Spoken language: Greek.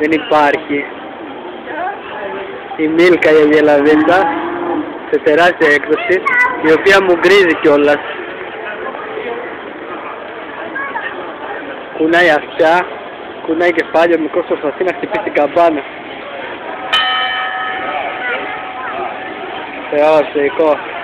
Δεν υπάρχει. Η Μίλκα η Αγελαβίντα σε τεράστια έκδοση η οποία μου γκρίζει κιόλας. Κουνάει αυτιά, κουνάει κεφάλι, ο μικρός προσπαθεί να χτυπήσει την καμπάνα. Θεός, θεϊκός.